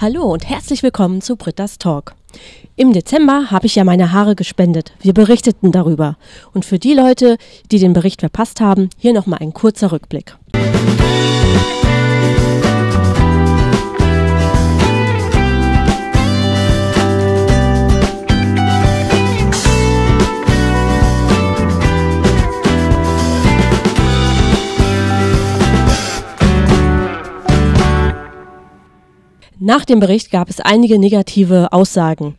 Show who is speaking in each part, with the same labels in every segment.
Speaker 1: Hallo und herzlich willkommen zu Britta's Talk. Im Dezember habe ich ja meine Haare gespendet. Wir berichteten darüber. Und für die Leute, die den Bericht verpasst haben, hier nochmal ein kurzer Rückblick. Nach dem Bericht gab es einige negative Aussagen.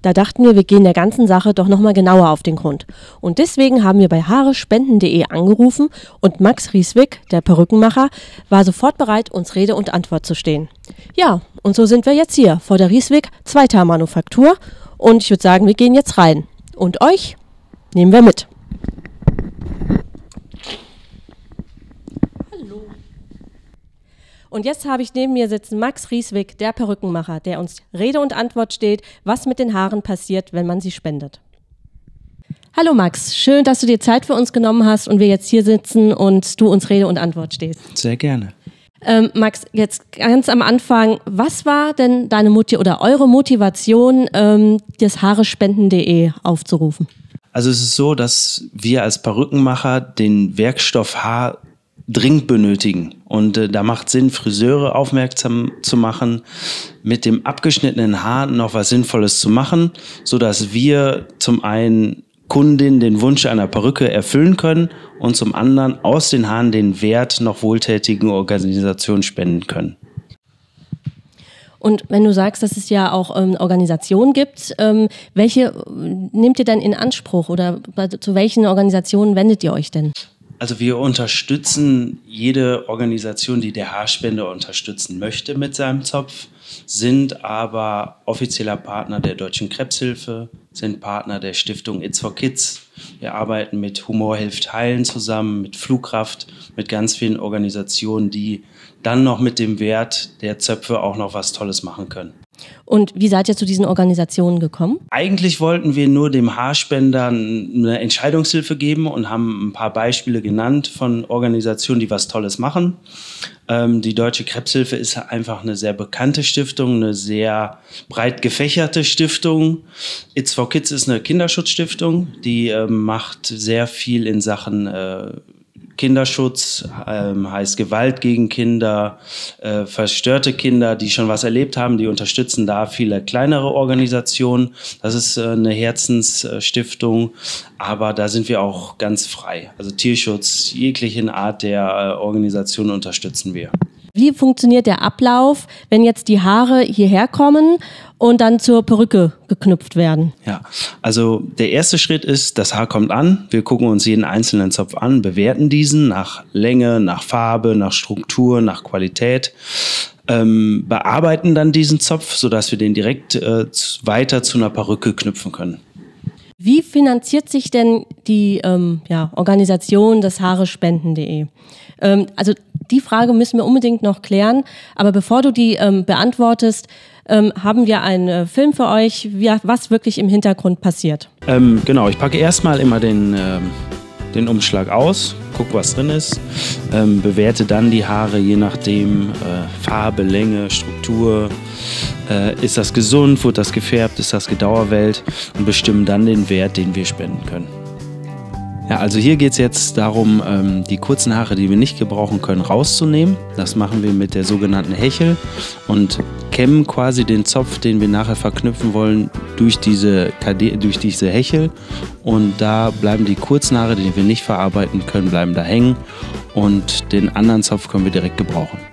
Speaker 1: Da dachten wir, wir gehen der ganzen Sache doch nochmal genauer auf den Grund. Und deswegen haben wir bei haarespenden.de angerufen und Max Rieswick, der Perückenmacher, war sofort bereit, uns Rede und Antwort zu stehen. Ja, und so sind wir jetzt hier vor der Rieswick Zweiter Manufaktur und ich würde sagen, wir gehen jetzt rein. Und euch nehmen wir mit. Und jetzt habe ich neben mir sitzen Max Rieswick, der Perückenmacher, der uns Rede und Antwort steht, was mit den Haaren passiert, wenn man sie spendet. Hallo Max, schön, dass du dir Zeit für uns genommen hast und wir jetzt hier sitzen und du uns Rede und Antwort stehst.
Speaker 2: Sehr gerne.
Speaker 1: Ähm, Max, jetzt ganz am Anfang, was war denn deine Mutti oder eure Motivation, ähm, das Haarespenden.de aufzurufen?
Speaker 2: Also es ist so, dass wir als Perückenmacher den Werkstoff Haar dringend benötigen. Und äh, da macht Sinn, Friseure aufmerksam zu machen, mit dem abgeschnittenen Haar noch was Sinnvolles zu machen, so dass wir zum einen Kundin den Wunsch einer Perücke erfüllen können und zum anderen aus den Haaren den Wert noch wohltätigen Organisationen spenden können.
Speaker 1: Und wenn du sagst, dass es ja auch ähm, Organisationen gibt, ähm, welche äh, nehmt ihr denn in Anspruch oder zu welchen Organisationen wendet ihr euch denn?
Speaker 2: Also wir unterstützen jede Organisation, die der Haarspender unterstützen möchte mit seinem Zopf, sind aber offizieller Partner der Deutschen Krebshilfe, sind Partner der Stiftung It's for Kids. Wir arbeiten mit Humor hilft heilen zusammen, mit Flugkraft, mit ganz vielen Organisationen, die dann noch mit dem Wert der Zöpfe auch noch was Tolles machen können.
Speaker 1: Und wie seid ihr zu diesen Organisationen gekommen?
Speaker 2: Eigentlich wollten wir nur dem Haarspender eine Entscheidungshilfe geben und haben ein paar Beispiele genannt von Organisationen, die was Tolles machen. Ähm, die Deutsche Krebshilfe ist einfach eine sehr bekannte Stiftung, eine sehr breit gefächerte Stiftung. It's for Kids ist eine Kinderschutzstiftung, die äh, macht sehr viel in Sachen äh, Kinderschutz ähm, heißt Gewalt gegen Kinder, äh, verstörte Kinder, die schon was erlebt haben, die unterstützen da viele kleinere Organisationen. Das ist äh, eine Herzensstiftung, aber da sind wir auch ganz frei. Also Tierschutz, jeglichen Art der äh, Organisation unterstützen wir.
Speaker 1: Wie funktioniert der Ablauf, wenn jetzt die Haare hierher kommen und dann zur Perücke geknüpft werden?
Speaker 2: Ja, also der erste Schritt ist, das Haar kommt an. Wir gucken uns jeden einzelnen Zopf an, bewerten diesen nach Länge, nach Farbe, nach Struktur, nach Qualität. Ähm, bearbeiten dann diesen Zopf, sodass wir den direkt äh, weiter zu einer Perücke knüpfen können.
Speaker 1: Wie finanziert sich denn die ähm, ja, Organisation des Haarespenden.de? Ähm, also die Frage müssen wir unbedingt noch klären. Aber bevor du die ähm, beantwortest, ähm, haben wir einen äh, Film für euch, wie, was wirklich im Hintergrund passiert.
Speaker 2: Ähm, genau, ich packe erstmal immer den, ähm, den Umschlag aus, gucke, was drin ist, ähm, bewerte dann die Haare je nachdem äh, Farbe, Länge, Struktur. Äh, ist das gesund, wurde das gefärbt, ist das gedauerwelt und bestimmen dann den Wert, den wir spenden können. Ja, also hier geht es jetzt darum, ähm, die kurzen Haare, die wir nicht gebrauchen können, rauszunehmen. Das machen wir mit der sogenannten Hechel und kämmen quasi den Zopf, den wir nachher verknüpfen wollen, durch diese, durch diese Hechel. Und da bleiben die kurzen Haare, die wir nicht verarbeiten können, bleiben da hängen. Und den anderen Zopf können wir direkt gebrauchen.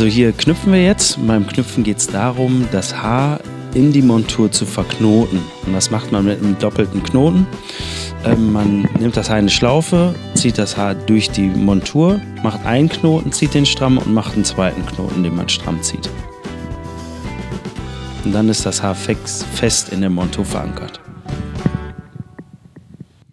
Speaker 2: Also hier knüpfen wir jetzt. Beim Knüpfen geht es darum, das Haar in die Montur zu verknoten. Und das macht man mit einem doppelten Knoten. Ähm, man nimmt das Haar in eine Schlaufe, zieht das Haar durch die Montur, macht einen Knoten, zieht den stramm und macht einen zweiten Knoten, den man stramm zieht. Und dann ist das Haar fest in der Montur verankert.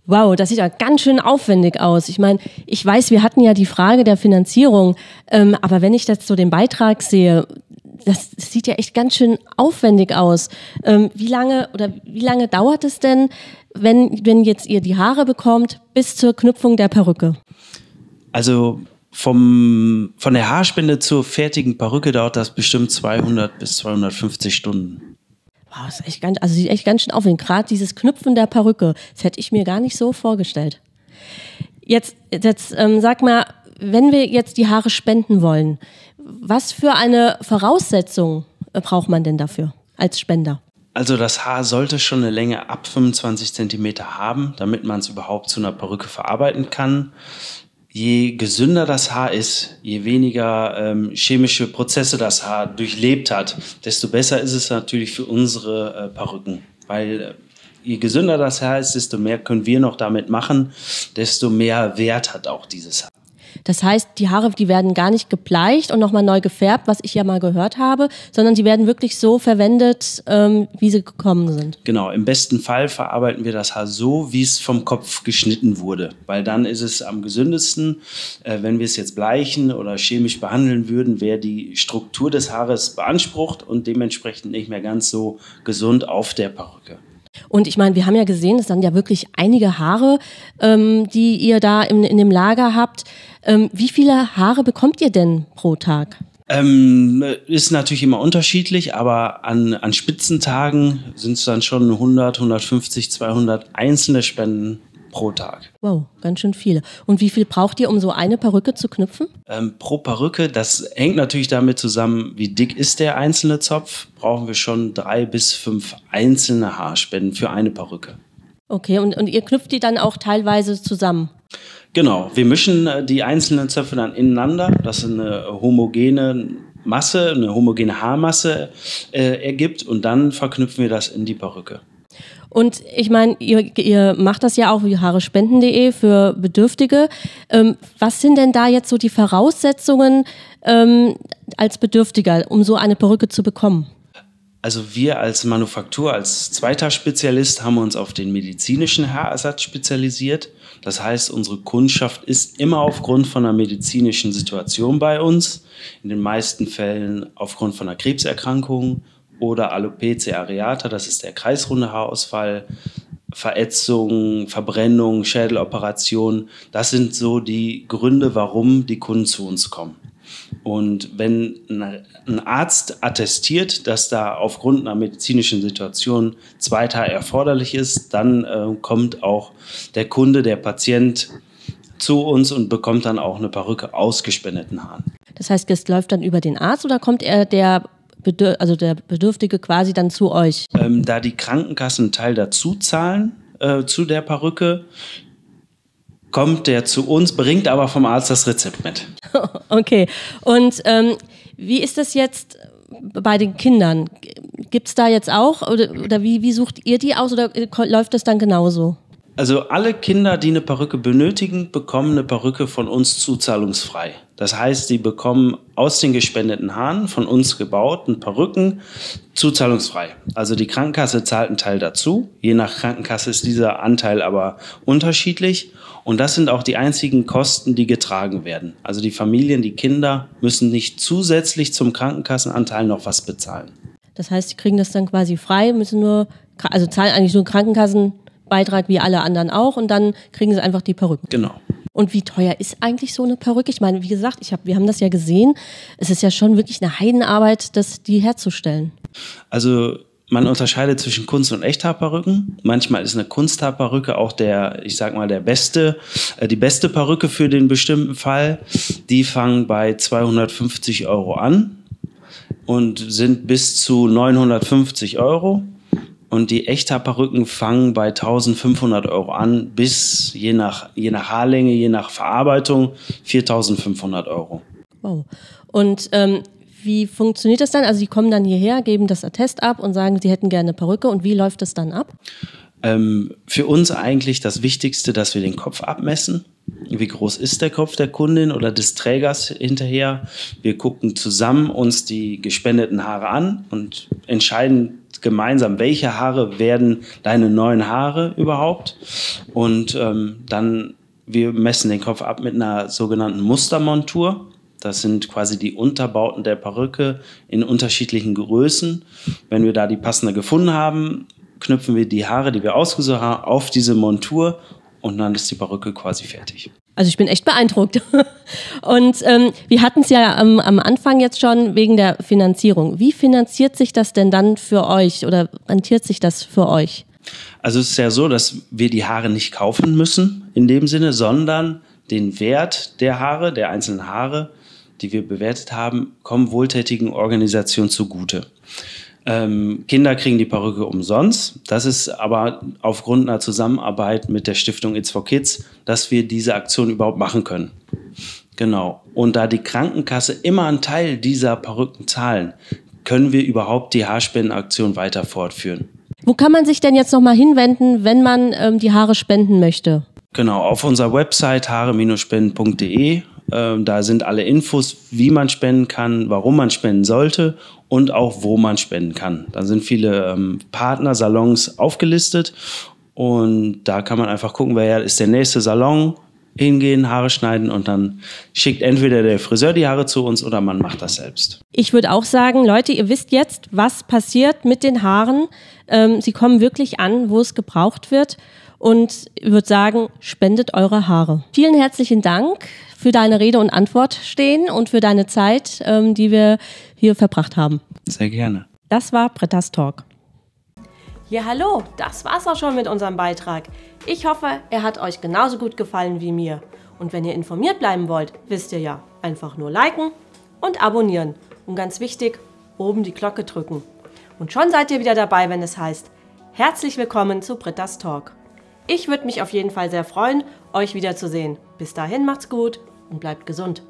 Speaker 1: Wow, das sieht ja ganz schön aufwendig aus. Ich meine, ich weiß, wir hatten ja die Frage der Finanzierung, ähm, aber wenn ich jetzt so den Beitrag sehe, das sieht ja echt ganz schön aufwendig aus. Ähm, wie lange oder wie lange dauert es denn, wenn, wenn jetzt ihr die Haare bekommt, bis zur Knüpfung der Perücke?
Speaker 2: Also vom, von der Haarspende zur fertigen Perücke dauert das bestimmt 200 bis 250 Stunden.
Speaker 1: Wow, das ist echt ganz, also sieht echt ganz schön aufwendig. Gerade dieses Knüpfen der Perücke, das hätte ich mir gar nicht so vorgestellt. Jetzt, jetzt ähm, sag mal, wenn wir jetzt die Haare spenden wollen, was für eine Voraussetzung äh, braucht man denn dafür als Spender?
Speaker 2: Also das Haar sollte schon eine Länge ab 25 Zentimeter haben, damit man es überhaupt zu einer Perücke verarbeiten kann. Je gesünder das Haar ist, je weniger ähm, chemische Prozesse das Haar durchlebt hat, desto besser ist es natürlich für unsere äh, Perücken. Weil äh, je gesünder das Haar ist, desto mehr können wir noch damit machen, desto mehr Wert hat auch dieses Haar.
Speaker 1: Das heißt, die Haare, die werden gar nicht gebleicht und nochmal neu gefärbt, was ich ja mal gehört habe, sondern die werden wirklich so verwendet, ähm, wie sie gekommen sind.
Speaker 2: Genau, im besten Fall verarbeiten wir das Haar so, wie es vom Kopf geschnitten wurde, weil dann ist es am gesündesten. Äh, wenn wir es jetzt bleichen oder chemisch behandeln würden, wäre die Struktur des Haares beansprucht und dementsprechend nicht mehr ganz so gesund auf der Perücke.
Speaker 1: Und ich meine, wir haben ja gesehen, es sind ja wirklich einige Haare, ähm, die ihr da in, in dem Lager habt. Ähm, wie viele Haare bekommt ihr denn pro Tag?
Speaker 2: Ähm, ist natürlich immer unterschiedlich, aber an, an Spitzentagen sind es dann schon 100, 150, 200 einzelne Spenden pro Tag.
Speaker 1: Wow, ganz schön viele. Und wie viel braucht ihr, um so eine Perücke zu knüpfen?
Speaker 2: Ähm, pro Perücke, das hängt natürlich damit zusammen, wie dick ist der einzelne Zopf, brauchen wir schon drei bis fünf einzelne Haarspenden für eine Perücke.
Speaker 1: Okay, und, und ihr knüpft die dann auch teilweise zusammen?
Speaker 2: Genau, wir mischen äh, die einzelnen Zöpfe dann ineinander, dass eine homogene Masse, eine homogene Haarmasse äh, ergibt und dann verknüpfen wir das in die Perücke.
Speaker 1: Und ich meine, ihr, ihr, macht das ja auch wie haarespenden.de für Bedürftige. Ähm, was sind denn da jetzt so die Voraussetzungen ähm, als Bedürftiger, um so eine Perücke zu bekommen?
Speaker 2: Also wir als Manufaktur, als zweiter Spezialist haben uns auf den medizinischen Haarersatz spezialisiert. Das heißt, unsere Kundschaft ist immer aufgrund von einer medizinischen Situation bei uns. In den meisten Fällen aufgrund von einer Krebserkrankung oder Alopecia areata, das ist der kreisrunde Haarausfall, Verätzung, Verbrennung, Schädeloperation. Das sind so die Gründe, warum die Kunden zu uns kommen. Und wenn ein Arzt attestiert, dass da aufgrund einer medizinischen Situation zwei Tage erforderlich ist, dann äh, kommt auch der Kunde, der Patient zu uns und bekommt dann auch eine Perücke ausgespendeten Haaren.
Speaker 1: Das heißt, es läuft dann über den Arzt oder kommt er der Bedür also der Bedürftige quasi dann zu euch?
Speaker 2: Ähm, da die Krankenkassen einen Teil dazu zahlen äh, zu der Perücke, kommt der zu uns, bringt aber vom Arzt das Rezept mit.
Speaker 1: okay. Und ähm, wie ist das jetzt bei den Kindern? Gibt es da jetzt auch oder, oder wie, wie sucht ihr die aus oder läuft das dann genauso?
Speaker 2: Also alle Kinder, die eine Perücke benötigen, bekommen eine Perücke von uns zuzahlungsfrei. Das heißt, sie bekommen aus den gespendeten Haaren von uns gebauten Perücken zuzahlungsfrei. Also die Krankenkasse zahlt einen Teil dazu. Je nach Krankenkasse ist dieser Anteil aber unterschiedlich. Und das sind auch die einzigen Kosten, die getragen werden. Also die Familien, die Kinder müssen nicht zusätzlich zum Krankenkassenanteil noch was bezahlen.
Speaker 1: Das heißt, sie kriegen das dann quasi frei, müssen nur, also zahlen eigentlich nur Krankenkassen Beitrag wie alle anderen auch und dann kriegen sie einfach die Perücke.
Speaker 2: Genau.
Speaker 1: Und wie teuer ist eigentlich so eine Perücke? Ich meine, wie gesagt, ich hab, wir haben das ja gesehen. Es ist ja schon wirklich eine Heidenarbeit, das, die herzustellen.
Speaker 2: Also man unterscheidet zwischen Kunst- und Echthaarperücken. Manchmal ist eine Kunsthaarperücke auch der, ich sag mal, der beste, äh, die beste Perücke für den bestimmten Fall. Die fangen bei 250 Euro an und sind bis zu 950 Euro. Und die Echthaarperücken fangen bei 1500 Euro an, bis je nach, je nach Haarlänge, je nach Verarbeitung 4500 Euro.
Speaker 1: Wow. Und ähm, wie funktioniert das dann? Also, Sie kommen dann hierher, geben das Attest ab und sagen, Sie hätten gerne eine Perücke. Und wie läuft das dann ab?
Speaker 2: Ähm, für uns eigentlich das Wichtigste, dass wir den Kopf abmessen. Wie groß ist der Kopf der Kundin oder des Trägers hinterher? Wir gucken zusammen uns die gespendeten Haare an und entscheiden gemeinsam, welche Haare werden deine neuen Haare überhaupt. Und ähm, dann, wir messen den Kopf ab mit einer sogenannten Mustermontur. Das sind quasi die Unterbauten der Perücke in unterschiedlichen Größen. Wenn wir da die passende gefunden haben, knüpfen wir die Haare, die wir ausgesucht haben, auf diese Montur und dann ist die Perücke quasi fertig.
Speaker 1: Also ich bin echt beeindruckt. Und ähm, wir hatten es ja am, am, Anfang jetzt schon wegen der Finanzierung. Wie finanziert sich das denn dann für euch oder rentiert sich das für euch?
Speaker 2: Also es ist ja so, dass wir die Haare nicht kaufen müssen in dem Sinne, sondern den Wert der Haare, der einzelnen Haare, die wir bewertet haben, kommen wohltätigen Organisationen zugute. Ähm, Kinder kriegen die Perücke umsonst. Das ist aber aufgrund einer Zusammenarbeit mit der Stiftung It's for Kids, dass wir diese Aktion überhaupt machen können. Genau. Und da die Krankenkasse immer einen Teil dieser Perücken zahlen, können wir überhaupt die Haarspendenaktion weiter fortführen.
Speaker 1: Wo kann man sich denn jetzt nochmal hinwenden, wenn man ähm, die Haare spenden möchte?
Speaker 2: Genau, auf unserer Website haare-spenden.de. Ähm, da sind alle Infos, wie man spenden kann, warum man spenden sollte und auch wo man spenden kann. Da sind viele ähm, Partner, Salons aufgelistet und da kann man einfach gucken, wer ist der nächste Salon, hingehen, Haare schneiden und dann schickt entweder der Friseur die Haare zu uns oder man macht das selbst.
Speaker 1: Ich würde auch sagen, Leute, ihr wisst jetzt, was passiert mit den Haaren. Ähm, sie kommen wirklich an, wo es gebraucht wird. Und ich würde sagen, spendet eure Haare. Vielen herzlichen Dank für deine Rede und Antwort stehen und für deine Zeit, ähm, die wir hier verbracht haben.
Speaker 2: Sehr gerne.
Speaker 1: Das war Brettas Talk. Ja, hallo, das war's auch schon mit unserem Beitrag. Ich hoffe, er hat euch genauso gut gefallen wie mir. Und wenn ihr informiert bleiben wollt, wisst ihr ja, einfach nur liken und abonnieren. Und ganz wichtig, oben die Glocke drücken. Und schon seid ihr wieder dabei, wenn es heißt, herzlich willkommen zu Britta's Talk. Ich würde mich auf jeden Fall sehr freuen, euch wiederzusehen. Bis dahin macht's gut und bleibt gesund.